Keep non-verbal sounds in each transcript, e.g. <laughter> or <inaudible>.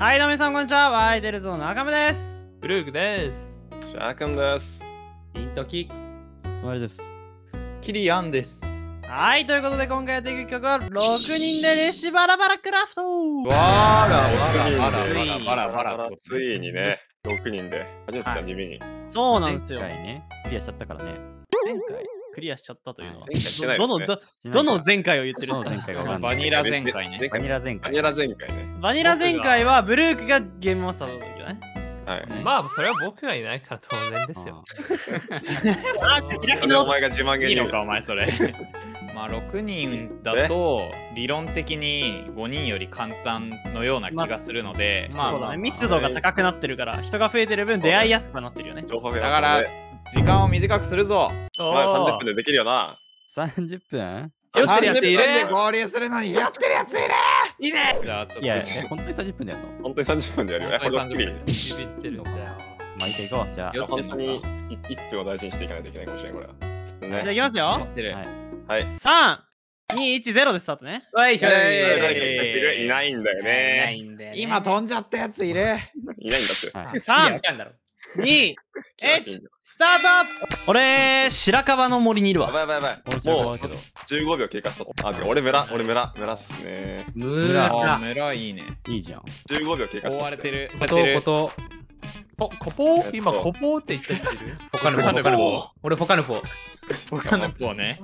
はい、どうも皆さん、こんにちは。ワイデルズの中村です。ブルークです。シャー君です。イントキスマイルです。キリアンです。はい、ということで、今回やっていく曲は、6人でレシバラバラクラフトわらわらわわらわらわらついにね、6人で、初めてか地味に。そうなんですよ。前回ね、クリアしちゃったからね。前回クリアしちゃったというのは。前回してないですねどのどどの前回を言ってるんですか？前回がわかんない。バニラ前回ね。バニラ前回。バニラ前回ね。バニラ前回はブルークがゲームマスターだった時だね。はい。ねまあ、それは僕がいないから当然ですよ。あ、開きそれおの前が自慢げに言ういいのか、お前それ。<laughs> まあ、6人だと、理論的に5人より簡単のような気がするので、まあ、そうだね。密度が高くなってるから、人が増えてる分出会いやすくはなってるよね。だから時間を短くするぞ。まあ30分でできるよな。30分酔ってるやついる30分で合流するのにやってるやついるいいねじゃあ、ちょっといや、ね、本当に30分でやるの？本当に30分でやるよ。やっぱりドッキリ。ビビってるんだよ。まあいいか行こう。じゃよ本当に1分を大事にしていかないといけないかもしれない、これは。じゃあね。いきますよやっ。てる。はいはい。3、2、1、0でスタートね。はい、いいないんだよね。んだよ今飛んじゃったやついる。<laughs> いないんだって。あ。はい。3、かんだろ。2、<laughs> 1、スタート俺、白樺の森にいるわ。やばいやばいやばい。俺ももううけど。15秒経過した。あ、俺村、俺村、村っすね。村あ、村いいね。いいじゃん。15秒経過した。覆われて。る。ことことお、コポえっとー今、コポーって言った人いる？他の方他の方俺他の方他の方ね。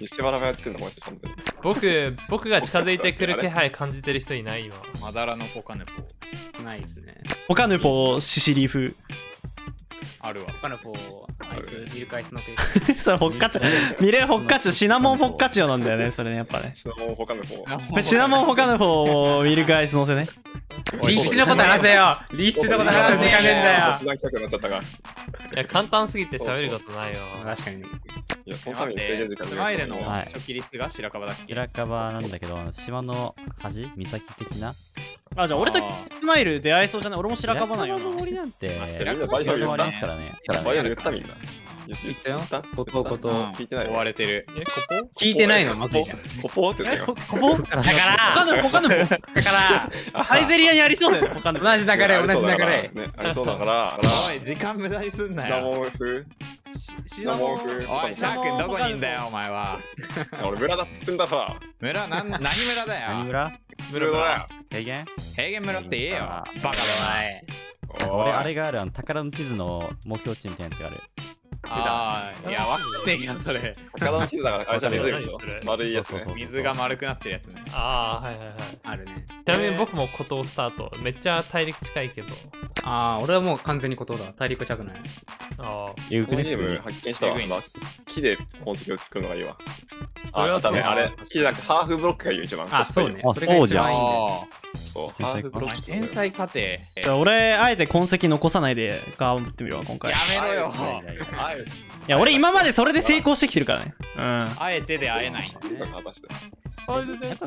西原がやってんの、こうやって本当に。僕、僕が近づいてくる気配感じてる人いない今。まだらのポカネポ。ないですねポカヌポシシリ風。あるわ。他の方アイスミルクアイスのケーそれ、ホッカチョ。ミレーホッカチョ、シナモンフォッカチョなんだよね、それね、やっぱね。シナモン他の方。これシナモンホカヌポをミルクアイス乗せね。キリッシュのこと話せよリッシュのこと話す時間ねえんだよ突然来たくなっちゃったが。いいや、簡単すぎて喋ることないよ。確かにや、そのために制限時間スマイルのはい初期リスが白樺だっけ白樺なんだけど、島の端岬的な。あ、じゃあ俺とスマイル出会えそうじゃない俺も白樺なんよ白樺のな。森なんて、あ白樺白樺もありますからね。だからねバイオル言ったみんな。言ったよ言った？ことことうん聞いてない？追われてる。聞いてないのまずいじゃんコポーって言え、ったよ。ここ？ぼだかポカヌポ、ポカヌポ。だからサイゼリアにありそうだよ。同じ流れ同じ流れね、ありそうだから。おい、時間無駄にすんなシナよ。モン風？シナモン風？おい、シャー君どこにいんだよ、お前は。俺村だっつってんだから。村、なん何村だよ。何村？村だよ。平原？平原村って言えよ。あバカだお前俺、あれがある、あの宝の地図の目標地みたいなやつがある。ああ、いや、わかってんや、それ。体の地図だから、あれじゃ湖でしょ丸いやつねそうそう。そう水が丸くなってるやつね。ああ、はいはいはい。あるねちなみに僕も孤島スタート。めっちゃ大陸近いけど。ああ俺はもう完全にことだ大陸近くないあえぐくね。発見したわ木で痕跡を作るのがいいわ。あ、多分あれそう、木じゃなくてハーフブロックがいいよ、一番。あそうねあそれが一番いいんだそう、ハーフブあ、お前ロック。天才家庭。じゃあ俺、あえて痕跡残さないで頑張ってみるわ、今回。やいめろよ。あえや、俺今までそれで成功してきてるからね。うん。あえてで会えない <laughs>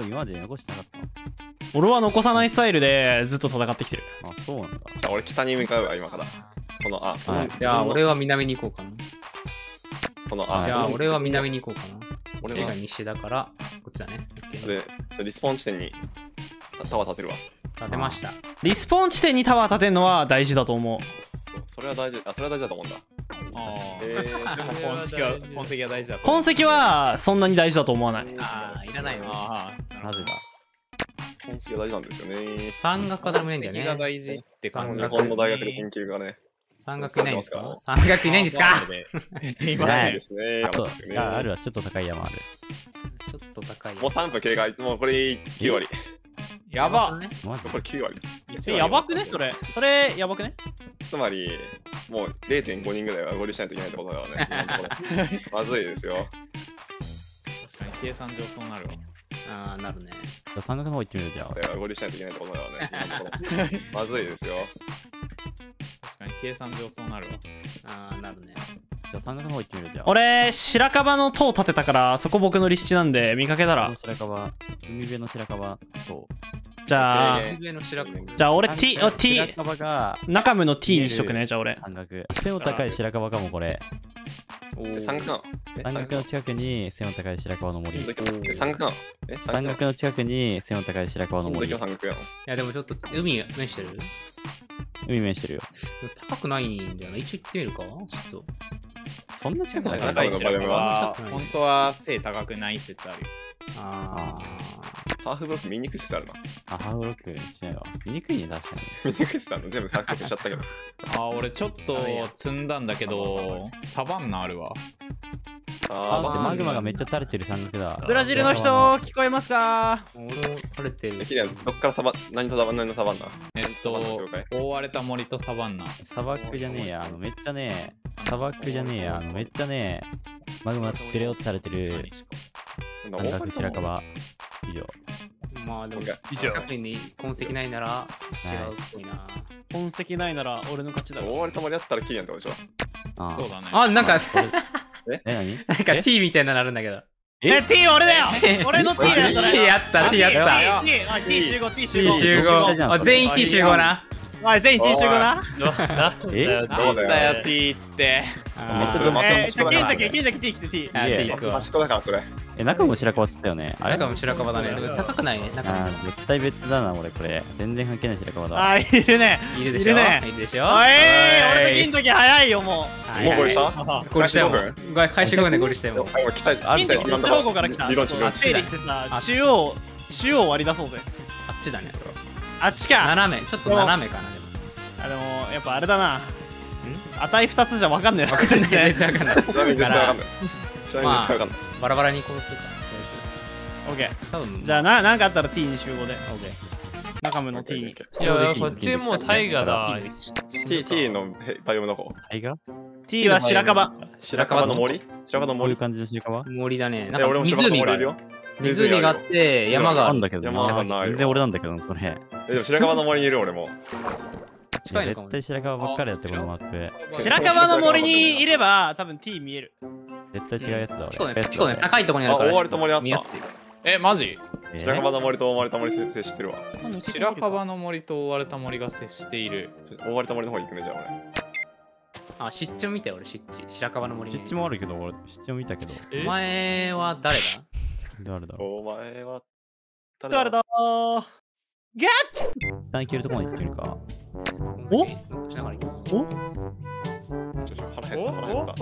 今まで残してなかったの俺は残さないスタイルでずっと戦ってきてる。あ、そうなんだ。じゃあ俺北に向かうわ、今から。この、あ、はいじゃあ俺は南に行こうかなこの、あ、じゃあ俺は南に行こうかなこっ俺はちが西だからこっちだねで、リスポーン地点にタワー立てるわ。立てましたリスポーン地点にタワー建てるのは大事だと思う。それは大事、あ、それは大事だと思うんだ。あえー、あ。<laughs> 痕跡は、痕跡が大事だと。痕跡はそんなに大事だと思わない。ああいらないのあなぜだ痕跡が大事なんですよね。山岳は誰もいないんだ痕跡がよね大事って感じ日だ本の大学で研究がね、山岳いないんですか？山岳いないんですか？<laughs> いませんないで。すね。あとあるわ、ちょっと高い山ある。ちょっと高いもう3分経過、もうこれ9割。やばねこれ9割。え、やばくね？それ。それ、やばくね？つまり、もう0.5人ぐらいは合流しないといけないってことだ <laughs> からね。<laughs> まずいですよ。確かに計算上そうなるわ。ああなるねじゃあの方行ってみるじゃあこ。れは合流しないといけないってことだからね。まずいですよ。確かに計算上そうなるわ。ああなるねじゃあ山岳の方行ってみるじゃあ。俺、白樺の塔建てたから、そこ僕の立地なんで、見かけたら。白樺、海辺の白樺と、じゃあ、じゃあ俺 T、お T、白樺が中身の T にしとくね、じゃあ俺。山岳。背の高い白樺かもこれ。え山岳山岳の近くに背の高い白川の森。え山岳山岳の近くに背の高い白川の森いやでもちょっと海面してる？海面してるよ。高くないんだよな。一応行ってみるか？ちょっと。そんな近くないか高な。い白川はうん本当は背高くない説あるよ。あハーフブロック見にくい説あるな。あ、ハーフブロックしないわ。見にくいね、確かに。見にくい説あるの全部ハーフブロックしちゃったけど。あー俺ちょっと積んだんだけどサバンナあるわ。あ、待って、あマグマがめっちゃ垂れてる山岳だ。ブラジルの人聞こえますか？あ。俺も取れてるー。キリアンどっからサバ何とサバ何のサバンナ？えっと覆われた森とサバンナ。砂漠じゃねえや、あの、めっちゃね、砂漠じゃねえや、あの、めっちゃね、マグマデレオとされてる山岳白樺以上。まあでも、以近くに痕跡ないなら違うっぽいな。痕跡ないなら俺の勝ちだ覆われた森だったらキリアンってことでしょ？あそうだね。あ、なんか、え、何？なんか T みたいなのあるんだけど。え？T 俺だよ！俺の T だよそ T れあった、T あった。T T あ T 集合。T T 集合。集合。あ、全員 T 集合な。はい全員集合なえなんだよ T って。めっちゃ待ってえーじゃあ金崎金崎 T 来て T あ、T 行くわ。端っこだからそれ。え、中も白樺つったよね。あれ？中も白樺だね。高くないね。中あー絶対別だな、俺、これ。全然関係ない白樺だ。あいるねいるでしょ？いるでしょ？おい俺と金崎早いよもはいもうこれさゴリしたよ。開始5分開始後分でゴリしたよ。もう来たう金崎こっち方向から来た整理してさ中央中央割り出そうぜあっちだね。あっちか斜め、ちょっと斜めかな。あでもやっぱあれだな値2つじゃ分かんなわかんない。全然わかんない。ちなみに絶対わかんない。ちなみに絶対わかんない。バラバラに殺すか。オッケー多分じゃあななんかあったら T に集合でオッケー中村の T にいや、こっちも大河だ。T T のバイオムの方。タイガー T は白樺白樺の森？白樺の森。こういう感じの白樺？森だね。なえ、んか俺も白樺の湖がある。湖があって、山がある。あんだけど全然俺なんだけど、それ。白樺の森にいる俺も。近いのかも絶対白樺ばっかりやって、このマップ。白樺の森にいれば多分 T 見える絶対違うやつだ、結構ね、俺。結構ね、高いところにあるから。あ覆われた森あった。え、マジ？えー？白樺の森と覆われた森接してるわ。白樺の森と覆われた森が接している。ちょ覆われた森の方行くね、じゃあ俺。あ、湿地を見たよ、俺、湿地。白樺の森ね。湿地もあるけど、俺、湿地も見たけど。え？お前は誰だ？誰だ？ろお前は誰だ？ゲッう。一旦行けるところまで行ってみるか。お？しながらお？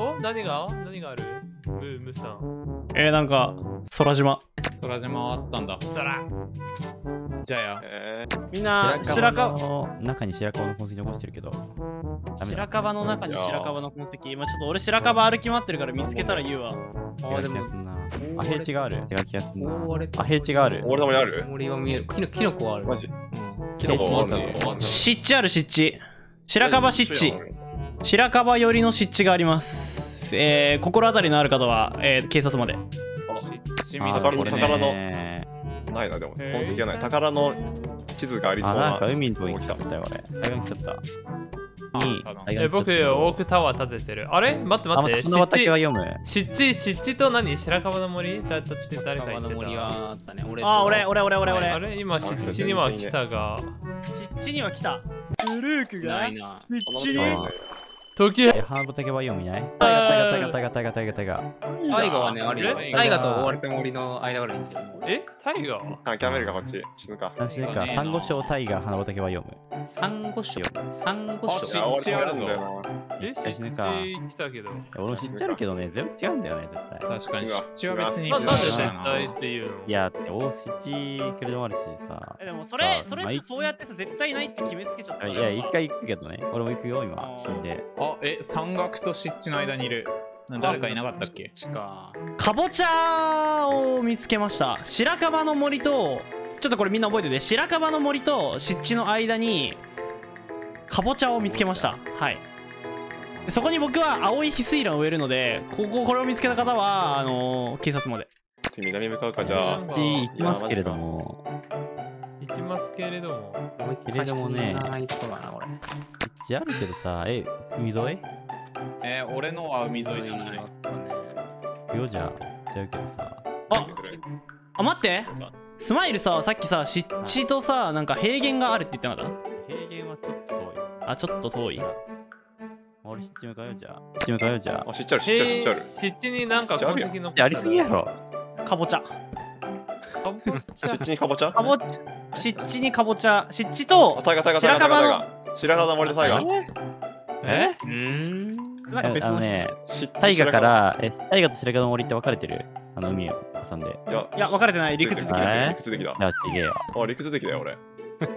お？お？何が？何がある？ムムさん。えー、なんか空島空島はあったんだ。そらじゃあや。えみんな白白樺樺の中に白樺の痕跡残してるけど。白樺の中に白樺の痕跡今ちょっと俺白樺歩き回ってるから見つけたら言うわあ、でも。あ、平地がある。違う気がすんな覆われ。たあ、平地があるー、。俺の森ある森が見える。キノキノコはある。マジ？湿地ある湿地白樺湿地白樺寄りの湿地がありますえー、心当たりのある方は、えー、警察まであ湿地見つ宝のないな、でも。痕跡がない。宝の地図がありそうあ、なんなか。海のとこに来ちゃったよ、俺。海岸来ちゃった。にえ、僕、オークタワー建ててる。あれ？待ってあ、待って。またその畑は読む。湿地、湿地と何？白樺の森？だどっちで誰か白樺の言ってた森はあったね。俺とあー俺俺俺俺俺あれ？今、湿地には来たが。湿地には来たブルークがないな。湿地にあ時え、花畑は読みない？タイガ、タイガ、タイガ、タイガ、タイガ、タイガ、タイガ。タイガはね、あるよ。えタイガと覆われた森の間から。え？タイガー？あ、キャメルがこっち。死ぬか。何しねか、サンゴ礁、タイガ、花畑は読む。サンゴ礁？サンゴあ礁。あ、俺湿地あるぞ。え死ぬか地来たけど。俺も知っちゃうけどね、全部違うんだよね、絶対。確かに湿地は別にななんで絶対っていうのいや、大湿地来るのもあるしさ。えでもそれあそれそうやってさ絶対ないって決めつけちゃったいや、一回行くけどね。俺も行くよ、今、死んで。あ、え、山岳と湿地の間にいる。誰かいなかったっけ？しか。かぼちゃを見つけました白樺の森とちょっとこれみんな覚えてて白樺の森と湿地の間にかぼちゃを見つけましたはいでそこに僕は青い翡翠蘭を植えるのでこここれを見つけた方はあのー警察まで南向かうか、じゃあ。湿地行きますけれども、ますけれども。けれどもねないとこだな、これ。湿地あるけどさ、え、海沿い？えー、俺のは海沿いじゃないあ。ったね。不要じゃ違うけどさ。ああ待ってスマイルささっきさ湿地とさなんか平原があるって言ってなかっ平原はちょっと遠い。たあちょっと遠い？俺俺湿地向かうよじゃあ。湿地向かうよじゃあ。あ、知っちゃる、知っちゃる、知っちゃる。湿地になんか痕跡のやりすぎやろ。かぼちゃ湿地にかぼちゃかぼち湿地にかぼちゃ湿地とあ、タイガタイガタイガタイガタイガ。白髪の森とタイガ。え？うーん。なんか別のあのね、湿地大河から、え、大河と白髪の森って分かれてる？あの海を挟んで。いや、いや分かれてない陸続きだえ陸続きだ。あ、ちげえよ。あ、陸続きだよ、俺。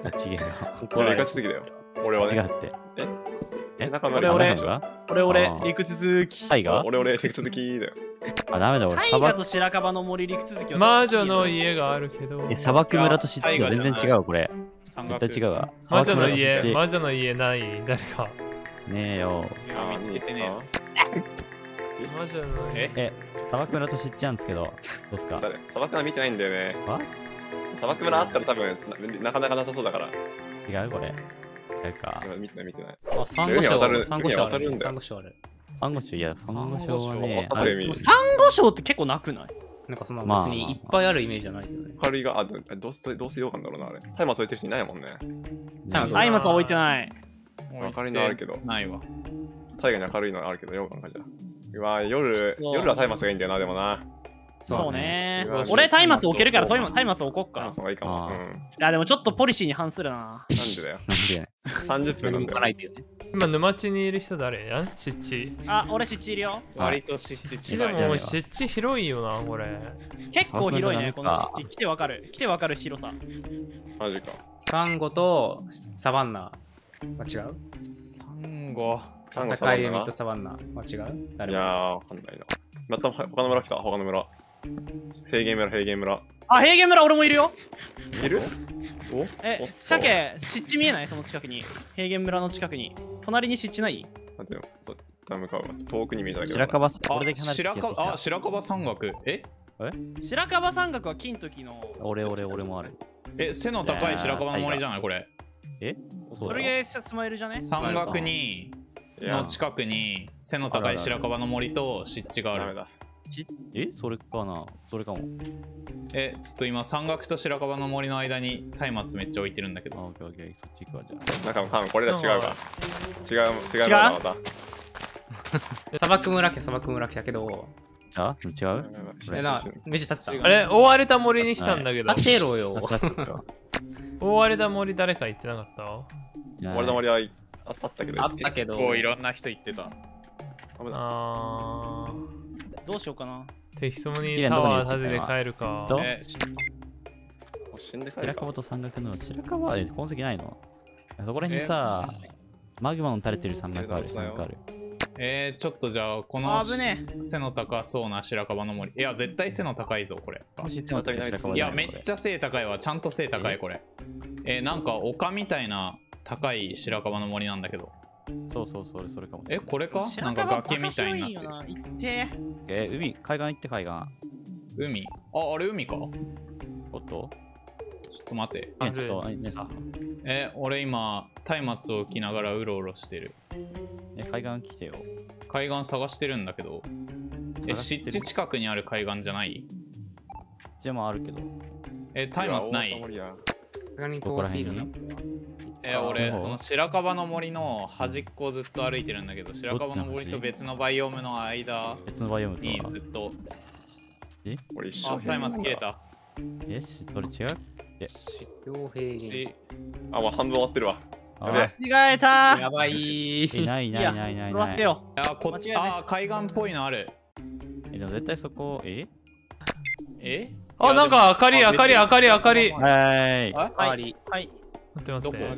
あ、ちげえよ。俺、陸続きだよ。俺はね。違うって。え？え？中村俺俺俺陸続き大河俺、俺、陸続きだよ。あ、ダメだ、俺、大砂漠。河と白樺の森陸続きは魔女の家があるけどえ、砂漠村と湿地が全然違う、これ。山絶対違うわ。魔女の砂漠村と家湿地魔女の家ない？誰かねえよ。あ見つけてね魔女のえ？え、砂漠村と湿地なんですけど、どうっすか？誰？砂漠村見てないんだよね。あ砂漠村あったら多分ななかなかなさそうだから。違う？これ。違うか。うん見てない見てない。あ、サンゴ礁海渡るサンゴ礁あるサンゴ礁ある。サンゴ礁、いや、サンゴ礁はね、サンゴ礁って結構なくない？なんかそんなまあ別にいっぱいあるイメージじゃないけどね。明かりが、あ、どうせどうせようかんだろうな、あれ。タイマー置いてる人いないもんね。タイマー松明は置いてない明かりのあるけどないわ。タイガに明るいのあるけど、ようかんかじゃ。うわ夜、夜はタイマーがいいんだよな、でもな。そうね俺松明置けるから松明松明置こっかタイマーがいいかも。でもちょっとポリシーに反するななんでだよ。なんで30分なんだよ。今沼地にいる人誰？や湿地あ俺湿地いるよ割と湿地近い。でも湿地広いよなこれ結構広いねこの湿地来てわかる来てわかる広さマジか。サンゴとサバンナ。ま違う？サンゴ。サンゴ高い海とサバンナ？ま違う？いやー、わかんないな。また他の村来た、他の村。平原村、平原村。あ平原村俺もいるよ。いる？お？えお？鮭湿地見えない？その近くに。平原村の近くに。隣に湿地ない？待ってよ。そう、一旦向か。遠くに見えただけだ白樺、あ俺だけ離れて白きて樺あ白樺山岳。え？白樺山岳は金時の。俺、俺、俺もある。え背の高い白樺の森じゃない？これ。そうだそれがスマイルじゃね？山岳にの近くに背の高い白樺の森と湿地があるダメだ。え？それかな？それかも。えちょっと今山岳と白樺の森の間に松明めっちゃ置いてるんだけあ、どオッケーオッケー、そっち行くわ、じゃなんか多分これら違うわ。違う、違う？な、<laughs> また。砂漠村来た砂漠村来たけど、あ？違う？えな、飯立ってた？あれ覆われた森にしたんだけど。立てろよ。立ってるよ覆われた森誰か言ってなかった？じゃあ。俺の森はあったけど、あったけど。結、構いろんな人言ってた。危ない。あどうしようかな。ー適当にタワー建てて帰るか。人え死んで帰白るか樺と山岳の白樺、え痕跡ないの？そこら辺にさ、マグマの垂れてる山岳ある、山岳ある。えー、ちょっとじゃあこの背の高そうな白樺の森。いや絶対背の高いぞこれ。いやめっちゃ背高いわ。ちゃんと背高いこれ。えー、なんか丘みたいな高い白樺の森なんだけどそうそうそう、それかもしれえない。これか？なんか崖みたいになってる。る行って。え、海、海岸行って海岸。海？ああれ海か？ちょおっと？っと待って。ね、ちょっと、あね、さ。えー、俺今松明を置きながらうろうろしてる。え海岸来てよ。海岸探してるんだけど。え湿地近くにある海岸じゃない？一応もあるけど。え松明ない？がに遠すぎるな。えー俺その白樺の森の端っこをずっと歩いてるんだけど白樺の森と別のバイオームの間別のバイオームにずっと。俺一緒あタイマー切れた。え？し、それ違う？両平原。し。あ、もう半分終わってるわ。間違えた。やばい。ないいないいないいない。いない。取らせよ。あこ間違いないあ海岸っぽいのある。え、でも絶対そこ、え？え？あなんか明かりあ明かり明かり明かりはーい。あはい。はい待って待ってどこ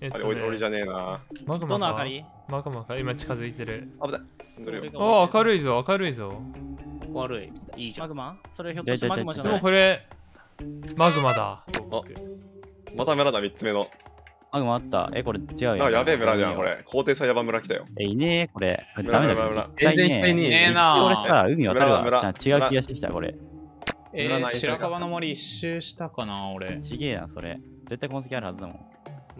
えっとあれ、俺じゃねえな。マグマか？どの明かり？マグマか？今近づいてる危ない。どれよ？お明るいぞ明るいぞ悪い。いいじゃん。マグマ？それひょっとしてマグマじゃでない？もこれマグマだまた村だ、3つ目の。マグマあった。え、これ違うよ。あ、やべえ村じゃん、こ。れ。高低差ヤバ村来たよ。え、いねえ、これ。村ダメだ村村絶対全然人いねえな俺さ、海渡る村村わ。じゃあ違う気がしてきた、これ。えー、白樺の森一周したかな俺ちげえな、それ。絶対痕跡あるはずだもん。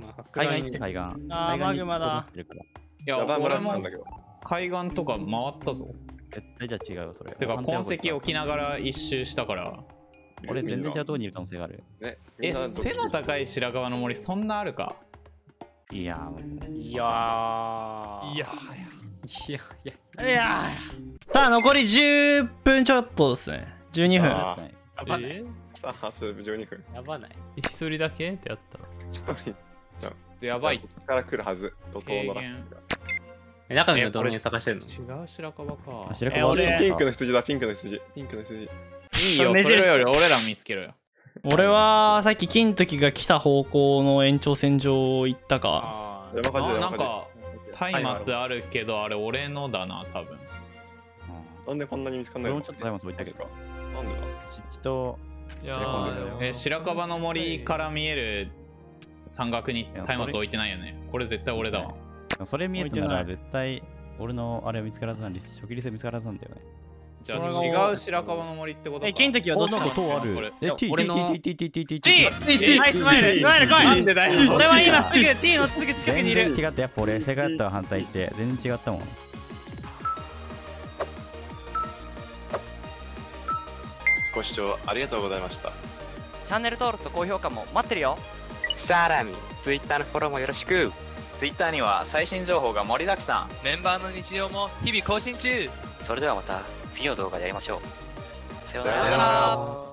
まあ海岸行って海岸。あー海岸にマグマだいや俺も。海岸とか回ったぞ絶対じゃあ違うよ、それ。てか痕跡置きなががら一周したから俺全然違うとこにいる可能性がある。ね。え背の高い白樺の森そんなあるか？いやー、いやー。いやいやいや。いやーさあ残り10分ちょっとですね12分。あ。やばない。え？さあ、それ12分。やばない。一人だけ？ってやったの？一人、やばい。ここから来るはず。怒涛のラッシュがえ、中身えのどの辺探してんの違う白樺か。あ白樺。え俺ピンクの羊だ、ピンクの羊。ピンクの羊。いいよそれより俺ら見つけろよ。俺はさっき金時が来た方向の延長線上行ったか。あなんか松明あるけどあれ俺のだな多分。なんでこんなに見つかんないの？俺もちょっと松明置いたけど。なんでだ湿地と、え白樺の森から見える山岳に松明置いてないよねこれ絶対俺だわそれ見えたなら絶対、俺のあれ見つからずなんです。初期リス見つからずなんだよね。じゃあ違う白樺の森ってことかえ金時はどっちなの？塔あるこれ。え、T、T、俺の T、T、T、T、T、T! はいスマイルスマイル来なんいでだよ俺は今すぐ T のすぐ近くにいる全然違った。やっぱ俺、正解だったわ、反対って。全然違ったもん。ご視聴ありがとうございました。チャンネル登録と高評価も待ってるよ。さらに、Twitter のフォローもよろしく。Twitter には最新情報が盛りだくさん。メンバーの日常も日々更新中。それではまた次の動画で会いましょう。さようなら